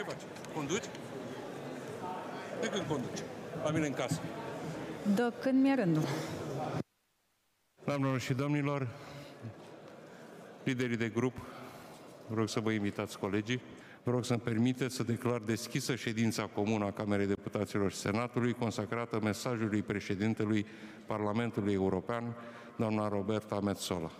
Ce faci? Conduci? De când conduci? La mine în casă. De când mi-e rândul. Doamnelor și domnilor, liderii de grup, vă rog să vă invitați colegii. Vă rog să-mi permiteți să declar deschisă ședința comună a Camerei Deputaților și Senatului, consacrată mesajului președintelui Parlamentului European, doamna Roberta Metsola.